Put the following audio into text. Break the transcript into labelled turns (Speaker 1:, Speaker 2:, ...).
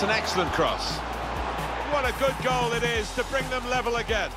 Speaker 1: It's an excellent cross.
Speaker 2: What a good goal it is to bring them level again.